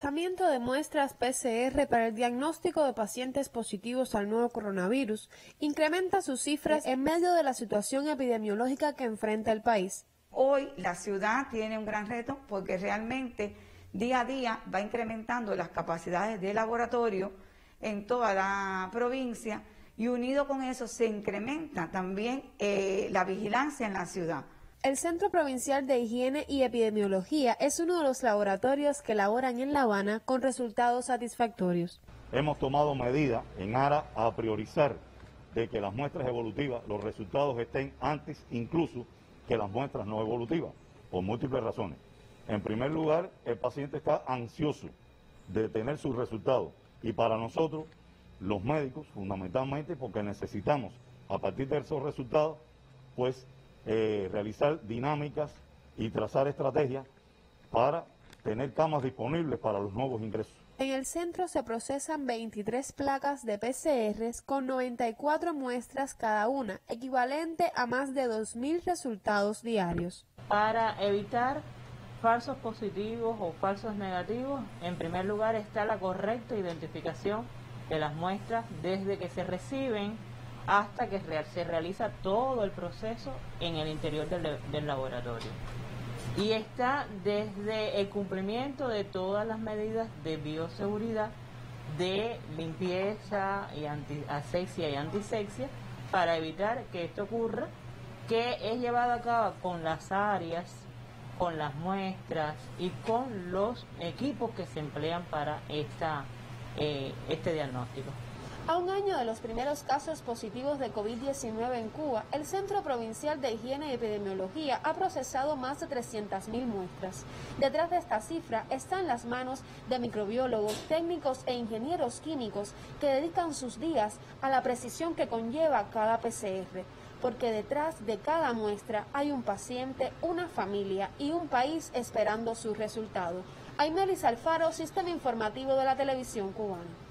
Tratamiento de muestras PCR para el diagnóstico de pacientes positivos al nuevo coronavirus incrementa sus cifras en medio de la situación epidemiológica que enfrenta el país. Hoy la ciudad tiene un gran reto porque realmente día a día va incrementando las capacidades de laboratorio en toda la provincia y unido con eso se incrementa también eh, la vigilancia en la ciudad. El Centro Provincial de Higiene y Epidemiología es uno de los laboratorios que laboran en La Habana con resultados satisfactorios. Hemos tomado medidas en aras a priorizar de que las muestras evolutivas, los resultados estén antes incluso que las muestras no evolutivas, por múltiples razones. En primer lugar, el paciente está ansioso de tener sus resultados y para nosotros, los médicos, fundamentalmente porque necesitamos, a partir de esos resultados, pues eh, realizar dinámicas y trazar estrategias para tener camas disponibles para los nuevos ingresos. En el centro se procesan 23 placas de PCRs con 94 muestras cada una, equivalente a más de 2.000 resultados diarios. Para evitar falsos positivos o falsos negativos, en primer lugar está la correcta identificación de las muestras desde que se reciben hasta que se realiza todo el proceso en el interior del, laboratorio. Y está desde el cumplimiento de todas las medidas de bioseguridad, de limpieza y anti asexia y antisexia para evitar que esto ocurra, que es llevado a cabo con las áreas, con las muestras y con los equipos que se emplean para esta, eh, este diagnóstico. A un año de los primeros casos positivos de COVID-19 en Cuba, el Centro Provincial de Higiene y Epidemiología ha procesado más de 300.000 muestras. Detrás de esta cifra están las manos de microbiólogos, técnicos e ingenieros químicos que dedican sus días a la precisión que conlleva cada PCR porque detrás de cada muestra hay un paciente, una familia y un país esperando su resultado. Aymelis Alfaro, Sistema Informativo de la Televisión Cubana.